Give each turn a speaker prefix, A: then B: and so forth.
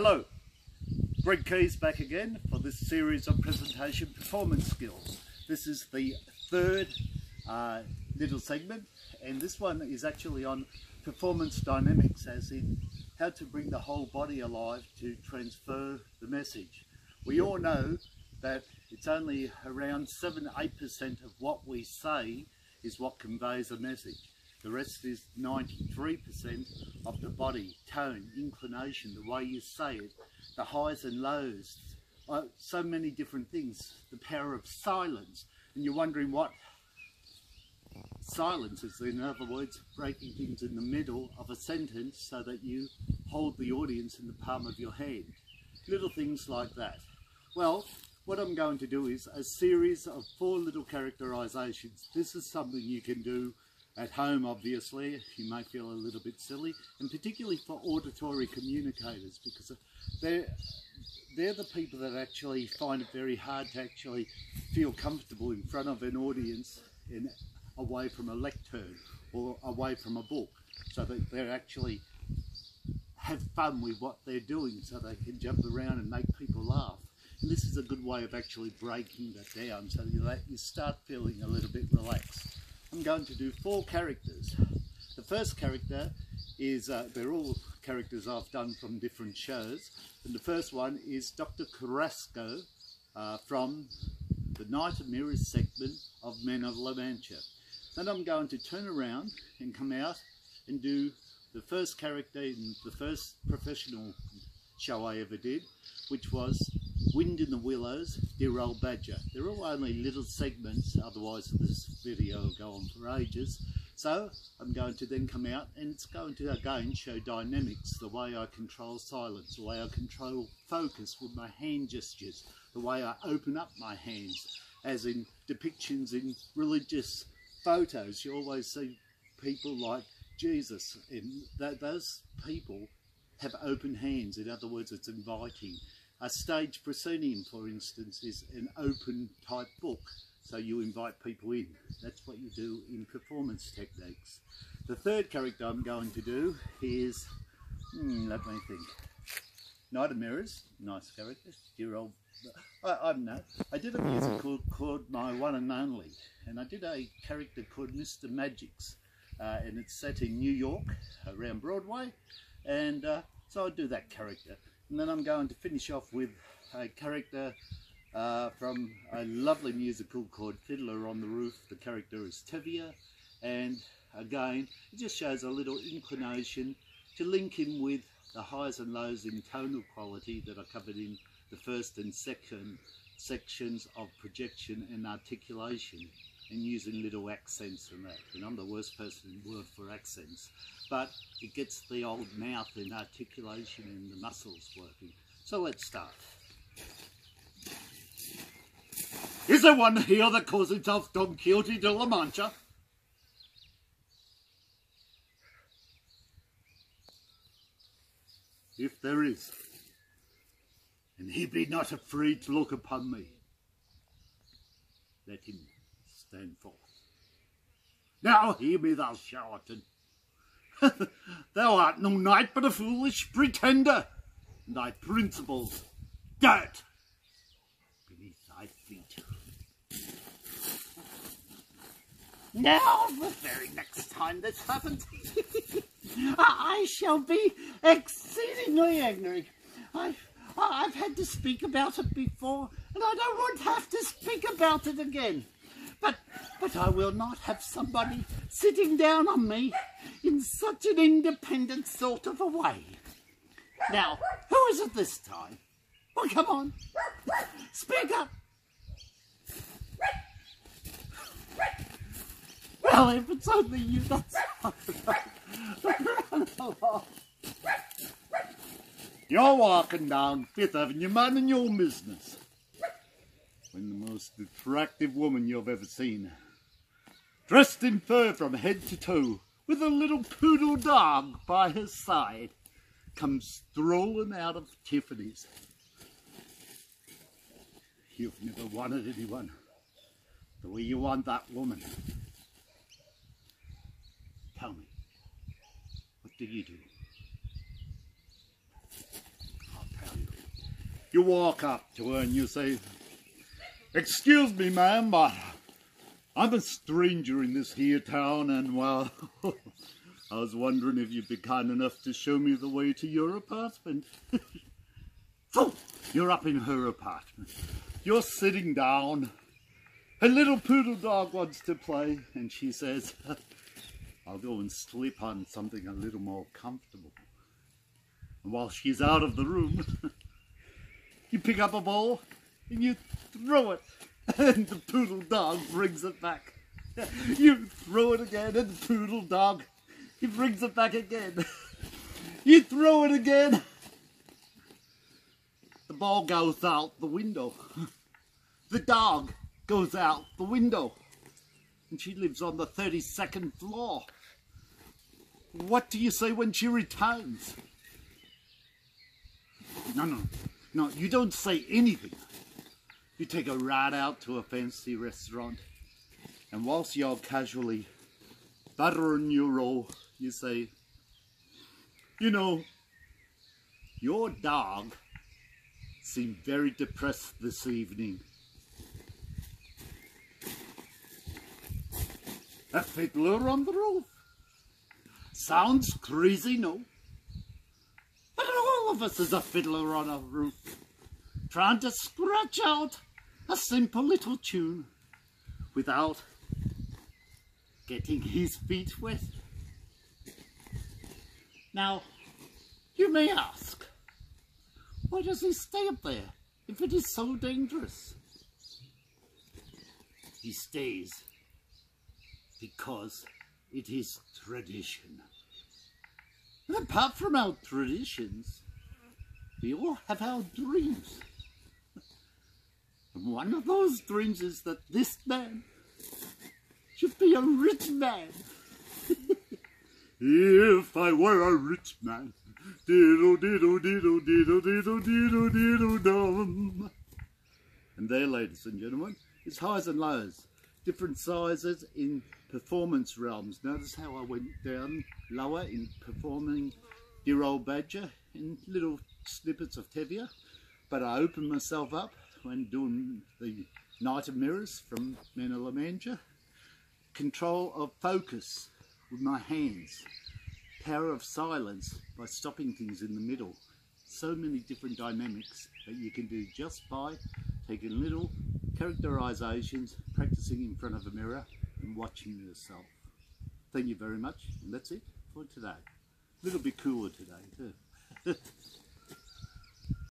A: Hello, Greg Keyes back again for this series of presentation performance skills. This is the third uh, little segment and this one is actually on performance dynamics as in how to bring the whole body alive to transfer the message. We all know that it's only around 7-8% of what we say is what conveys a message. The rest is 93% of the body, tone, inclination, the way you say it, the highs and lows, uh, so many different things, the power of silence. And you're wondering what silence is, in other words, breaking things in the middle of a sentence so that you hold the audience in the palm of your hand. Little things like that. Well, what I'm going to do is a series of four little characterizations. This is something you can do at home, obviously, you may feel a little bit silly, and particularly for auditory communicators, because they're, they're the people that actually find it very hard to actually feel comfortable in front of an audience and away from a lectern or away from a book, so that they're actually have fun with what they're doing so they can jump around and make people laugh. And this is a good way of actually breaking that down so that you start feeling a little bit relaxed. I'm going to do four characters. The first character is, uh, they're all characters I've done from different shows. And the first one is Dr. Carrasco uh, from the Knight of Mirrors segment of Man of La Mancha. Then I'm going to turn around and come out and do the first character in the first professional show I ever did, which was Wind in the Willows, Dear Old Badger. They're all only little segments, otherwise this video will go on for ages. So I'm going to then come out and it's going to again show dynamics, the way I control silence, the way I control focus with my hand gestures, the way I open up my hands, as in depictions in religious photos. You always see people like Jesus, and those people have open hands. In other words, it's inviting. A stage proscenium, for instance, is an open type book. So you invite people in. That's what you do in performance techniques. The third character I'm going to do is, hmm, let me think. Knight of Mirrors, nice character, dear old, I, I don't know. I did a musical called My One and Only, and I did a character called Mr. Magix, uh, and it's set in New York, around Broadway, and uh, so I do that character. And then I'm going to finish off with a character uh, from a lovely musical called Fiddler on the Roof. The character is Tevye and again it just shows a little inclination to link in with the highs and lows in tonal quality that are covered in the first and second sections of projection and articulation and using little accents and that. And I'm the worst person in the world for accents. But it gets the old mouth and articulation and the muscles working. So let's start. Is there one here that calls himself Don Quixote de la Mancha? If there is, and he be not afraid to look upon me, let him stand forth. Now hear me, thou charlatan. thou art no knight but a foolish pretender, and thy principles dirt beneath thy feet. Now, the very next time this happens, I shall be exceedingly angry. I, I've had to speak about it before, and I don't want to have to speak about it again. But, I will not have somebody sitting down on me in such an independent sort of a way. Now, who is it this time? Well, come on. Speak up. Well, if it's only you, that's You're walking down Fifth Avenue minding your business when the most attractive woman you've ever seen, dressed in fur from head to toe, with a little poodle dog by his side, comes strolling out of Tiffany's. You've never wanted anyone the way you want that woman. Tell me, what do you do? I'll tell you. You walk up to her and you say, Excuse me, ma'am, but I'm a stranger in this here town and, well, I was wondering if you'd be kind enough to show me the way to your apartment. so, you're up in her apartment. You're sitting down. Her little poodle dog wants to play, and she says, I'll go and slip on something a little more comfortable. And while she's out of the room, you pick up a ball and you throw it, and the poodle dog brings it back. You throw it again, and the poodle dog, he brings it back again. You throw it again. The ball goes out the window. The dog goes out the window. And she lives on the 32nd floor. What do you say when she returns? No, no, no, you don't say anything. You take a ride out to a fancy restaurant, and whilst you're casually buttering your roll, you say, You know, your dog seemed very depressed this evening. A fiddler on the roof. Sounds crazy, no? But all of us is a fiddler on a roof, trying to scratch out a simple little tune without getting his feet wet. Now, you may ask, why does he stay up there if it is so dangerous? He stays because it is tradition. And apart from our traditions, we all have our dreams. One of those dreams is that this man should be a rich man. if I were a rich man, diddle diddle diddle diddle diddle diddle diddle dum. And there, ladies and gentlemen, is highs and lows, different sizes in performance realms. Notice how I went down lower in performing Dear Old Badger in little snippets of Tevye, but I opened myself up when doing the Knight of Mirrors from Mena Manja. Control of focus with my hands. Power of silence by stopping things in the middle. So many different dynamics that you can do just by taking little characterizations, practicing in front of a mirror and watching yourself. Thank you very much, and that's it for today. A little bit cooler today too.